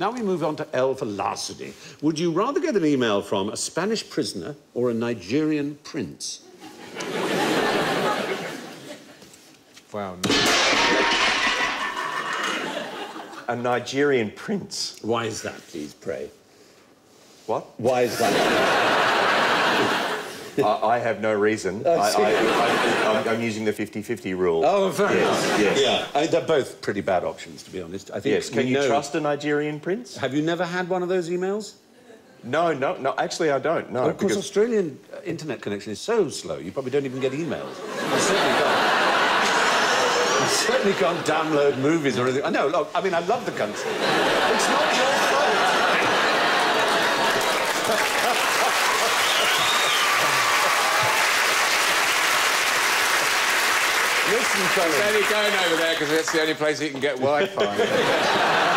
Now we move on to L for larceny. Would you rather get an email from a Spanish prisoner or a Nigerian prince? Wow. No. A Nigerian prince. Why is that, please, pray? What? Why is that? I, I have no reason. Oh, I. I, I, am using the 50-50 rule. oh, fair Yes, yes. Yeah, I mean, they're both pretty bad options, to be honest. I think Yes. Can you know- trust a Nigerian prince? Have you never had one of those emails? No, no, no. Actually, I don't. No, of course, because Australian uh, internet connection is so slow, you probably don't even get emails. I certainly can't. You certainly can't download movies or anything. I know, look, I mean, I love the country. It's not your fault. Listen, He's fellas. only going over there because that's the only place he can get Wi-Fi.